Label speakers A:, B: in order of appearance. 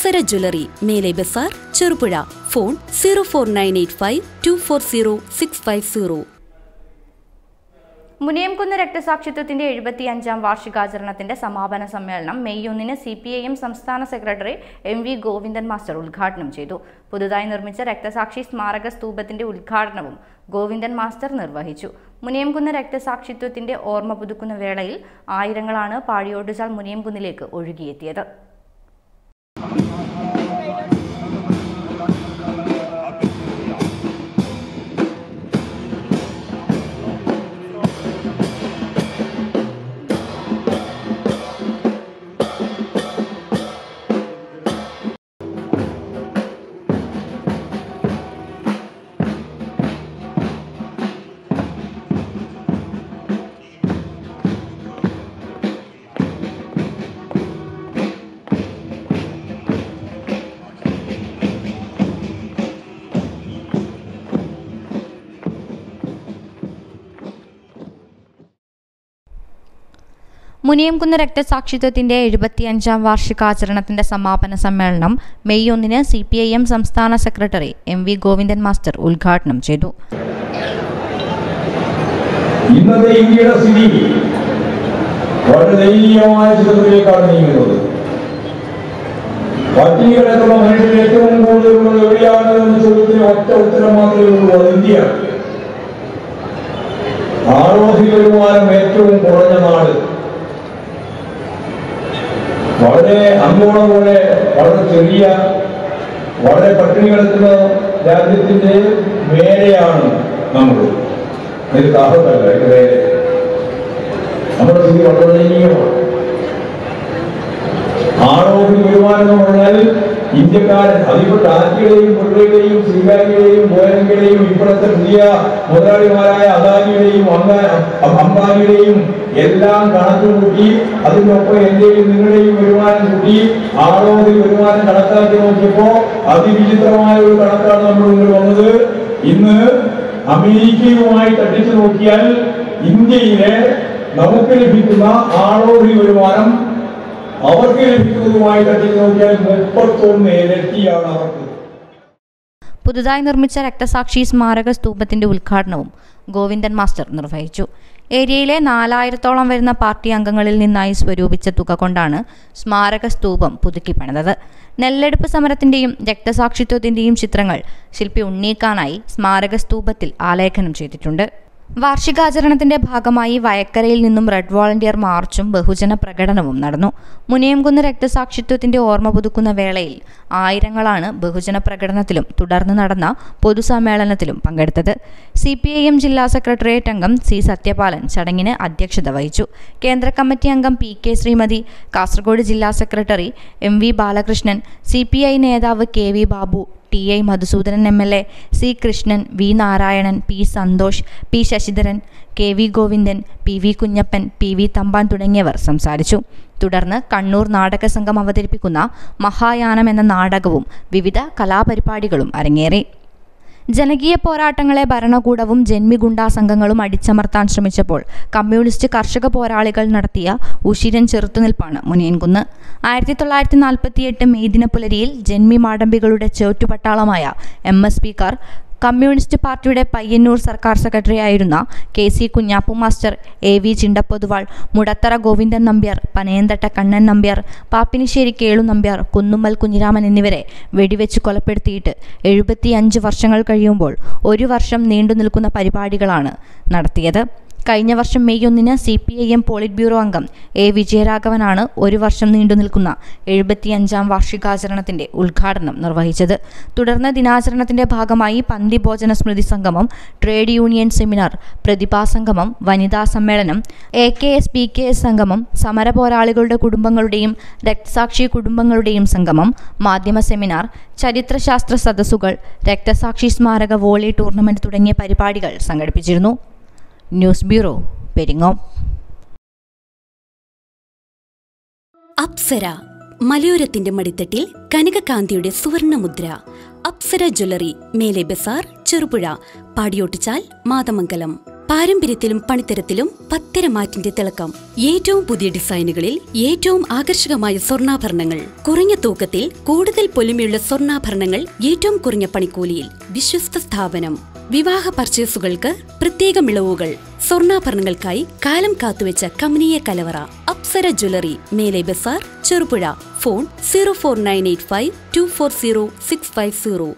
A: Apsara jewellery മേലെ Bazar Cherupuzha. Phone zero four nine eight five two four zero six five zero.
B: Muniyamkunnu രക്തസാക്ഷിത്വത്തിന്റെ എഴുപത്തിയഞ്ചാം വാർഷികാചരണത്തിന്റെ സമാപന സമ്മേളനം മെയ് ഒന്നിന് സി പി ഐ എം സംസ്ഥാന secretary M V Govindan master ഉദ്ഘാടനം ചെയ്തു. പുതുതായി നിർമ്മിച്ച രക്തസാക്ഷി സ്മാരക സ്തൂപത്തിന്റെ ഉദ്ഘാടനവും ഗോവിന്ദൻ മാസ്റ്റർ നിർവഹിച്ചു. മുനിയംകുന്ന് രക്തസാക്ഷിത്വത്തിന്റെ ഓർമ്മ പുതുക്കുന്ന വേളയിൽ ആയിരങ്ങളാണ് പാഴിയോട്ടുചാൽ മുനിയംകുന്നിലേക്ക് ഒഴുകിയെത്തിയത്. മുനിയംകുന്ന് രക്തസാക്ഷിത്വത്തിന്റെ എഴുപത്തിയഞ്ചാം വാർഷികാചരണത്തിന്റെ സമാപന സമ്മേളനം മെയ് ഒന്നിന് സി പി ഐ എം സംസ്ഥാന secretary M V Govindan master ഉദ്ഘാടനം ചെയ്തു.
C: ഇന്നത്തെ ഇന്ത്യയുടെ സ്ഥിതി വളരെ ദയനീയമായ ചിത്രത്തിലേക്കാണ് നീങ്ങുന്നത്. പട്ടിണി കിടക്കുന്ന മനുഷ്യർ ഏറ്റവും കൂടുതലുള്ളത് എവിടെയാണ് എന്ന ചോദ്യത്തിന് ഒറ്റ ഉത്തരം മാത്രമേ ഉള്ളൂ അത് ഇന്ത്യ ഏറ്റവും കുറഞ്ഞ നാട് അങ്കോള പോലെ വളരെ ചെറിയ വളരെ പട്ടിണി കിടക്കുന്ന രാജ്യത്തിന്റെ മേലെയാണ് നമ്മൾ താപത്തല്ല നമ്മുടെ സ്ഥിതി വളരെ ദയനീയമാണ്. ആണോ എന്ന് പറഞ്ഞാൽ ഇന്ത്യക്കാരൻ അതിപ്പോ ടാറ്റയുടെയും പുള്ളിയുടെയും ശ്രീകാരിയുടെയും ഗോയങ്കയുടെയും ഇപ്പോഴത്തെ പുതിയ മുതലാളിമാരായ അദാനിയുടെയും അംബാ- അംബാനിയുടെയും എല്ലാം കണക്ക് കൂട്ടി അതിനൊപ്പം എന്റെയും നിങ്ങളുടെയും വരുമാനം കൂട്ടി ആരോഗ്യ വരുമാനം കണക്കാക്കി നോക്കിയപ്പോ അതിവിചിത്രമായ ഒരു കണക്കാണ് നമ്മൾ മുന്നിൽ വന്നത്. ഇന്ന് അമേരിക്കയുമായി തട്ടിച്ചു നോക്കിയാൽ ഇന്ത്യയിലെ നമുക്ക് ലഭിക്കുന്ന ആളോഹരി വരുമാനം അവർക്ക് ലഭിക്കുന്നതുമായി തട്ടിച്ചു നോക്കിയാൽ മുപ്പത്തൊന്ന് ഇരട്ടിയാണ് അവർക്ക്.
B: പുതുതായി നിർമ്മിച്ച രക്തസാക്ഷി സ്മാരക സ്തൂപത്തിന്റെ ഉദ്ഘാടനവും ഗോവിന്ദൻ മാസ്റ്റർ നിർവഹിച്ചു. ഏരിയയിലെ നാലായിരത്തോളം വരുന്ന പാർട്ടി അംഗങ്ങളിൽ നിന്നായി സ്വരൂപിച്ച തുക കൊണ്ടാണ് സ്മാരക സ്തൂപം പുതുക്കി പണിതത്. നെല്ലെടുപ്പ് സമരത്തിന്റെയും രക്തസാക്ഷിത്വത്തിന്റെയും ചിത്രങ്ങൾ ശില്പി ഉണ്ണീക്കാനായി സ്മാരക സ്തൂപത്തിൽ ആലേഖനം ചെയ്തിട്ടുണ്ട്. വാർഷികാചരണത്തിന്റെ ഭാഗമായി വയക്കരയിൽ നിന്നും റെഡ് വോളണ്ടിയർ മാർച്ചും ബഹുജന പ്രകടനവും നടന്നു. മുനിയംകുന്ന് രക്തസാക്ഷിത്വത്തിന്റെ ഓർമ്മ പുതുക്കുന്ന വേളയിൽ ആയിരങ്ങളാണ് ബഹുജന പ്രകടനത്തിലും തുടർന്ന് നടന്ന പൊതുസമ്മേളനത്തിലും പങ്കെടുത്തത്. സി പി ഐ എം ജില്ലാ സെക്രട്ടേറിയറ്റ് അംഗം സി സത്യപാലൻ ചടങ്ങിന് അധ്യക്ഷത വഹിച്ചു. കേന്ദ്ര കമ്മിറ്റി അംഗം പി കെ ശ്രീമതി കാസർഗോഡ് ജില്ലാ secretary M V Balakrishnan C P I നേതാവ് K V Babu T I Madhusudanan M L A C Krishnan V Narayanan P Santhosh P Sasidharan K V Govindan P V Kunhappan P V Thampan തുടങ്ങിയവർ സംസാരിച്ചു. തുടർന്ന് കണ്ണൂർ നാടക സംഘം അവതരിപ്പിക്കുന്ന മഹായാനം എന്ന നാടകവും വിവിധ കലാപരിപാടികളും അരങ്ങേറി. ജനകീയ പോരാട്ടങ്ങളെ ഭരണകൂടവും ജന്മിഗുണ്ടാ സംഘങ്ങളും അടിച്ചമർത്താൻ ശ്രമിച്ചപ്പോൾ കമ്മ്യൂണിസ്റ്റ് കർഷക പോരാളികൾ നടത്തിയ ഉശിരൻ ചെറുത്തുനിൽപ്പാണ് മുനിയൻകുന്ന് ആയിരത്തി തൊള്ളായിരത്തി നാൽപ്പത്തിയെട്ട് മെയ് ദിനപുലരിയിൽ ജന്മി മാടമ്പികളുടെ ചേറ്റുപട്ടാളമായ എം എസ് പിക്കാർ കമ്മ്യൂണിസ്റ്റ് പാർട്ടിയുടെ പയ്യന്നൂർ സർക്കാർ സെക്രട്ടറി ആയിരുന്ന K C Kunhappu master A V Chindappothuval Mudathara Govindan Nambiar Panayanthatta Kannan Nambiar Pappinisseri Kelu Nambiar Kunnummal Kunhiraman എന്നിവരെ വെടിവെച്ച് കൊലപ്പെടുത്തിയിട്ട് എഴുപത്തിയഞ്ച് വർഷങ്ങൾ കഴിയുമ്പോൾ ഒരു വർഷം നീണ്ടു നിൽക്കുന്ന പരിപാടികളാണ് നടത്തിയത്. കഴിഞ്ഞ വർഷം മെയ് ഒന്നിന് C P I M politburo അംഗം എ വിജയരാഘവനാണ് ഒരു വർഷം നീണ്ടു നിൽക്കുന്ന എഴുപത്തിയഞ്ചാം വാർഷികാചരണത്തിന്റെ ഉദ്ഘാടനം നിർവഹിച്ചത്. തുടർന്ന് ദിനാചരണത്തിന്റെ ഭാഗമായി പന്തി ഭോജന സ്മൃതി സംഗമം ട്രേഡ് യൂണിയൻ സെമിനാർ പ്രതിഭാ സംഗമം വനിതാ സമ്മേളനം A K S P K S സംഗമം സമര പോരാളികളുടെ കുടുംബങ്ങളുടെയും രക്തസാക്ഷി കുടുംബങ്ങളുടെയും സംഗമം മാധ്യമ സെമിനാർ ചരിത്രശാസ്ത്ര സദസ്സുകൾ രക്തസാക്ഷി സ്മാരക വോളി ടൂർണമെന്റ് തുടങ്ങിയ പരിപാടികൾ സംഘടിപ്പിച്ചിരുന്നു. ന്യൂസ് ബ്യൂറോ പെരിങ്ങോം
A: അപ്സര മലയോരത്തിന്റെ മടിത്തട്ടിൽ കനകകാന്തിയുടെ സുവർണമുദ്ര. അപ്സര ജ്വല്ലറി മേലെ ബസാർ ചെറുപുഴ പാടിയോട്ടിച്ചാൽ മാതമംഗലം. പാരമ്പര്യത്തിലും പണിത്തരത്തിലും പത്തരമാറ്റിന്റെ തിളക്കം. ഏറ്റവും പുതിയ ഡിസൈനുകളിൽ ഏറ്റവും ആകർഷകമായ സ്വർണാഭരണങ്ങൾ. കുറഞ്ഞ തൂക്കത്തിൽ കൂടുതൽ പൊലിമയുള്ള സ്വർണാഭരണങ്ങൾ ഏറ്റവും കുറഞ്ഞ പണിക്കൂലിയിൽ. വിശ്വസ്ത സ്ഥാപനം. വിവാഹ പർച്ചേസുകൾക്ക് പ്രത്യേക മിളവുകൾ. സ്വർണാഭരണങ്ങൾക്കായി കാലം കാത്തുവെച്ച കമനീയ കലവറ. അപ്സര ജ്വല്ലറി മേലെ Bazar Cherupuzha. Phone zero four nine eight five two four zero six five zero.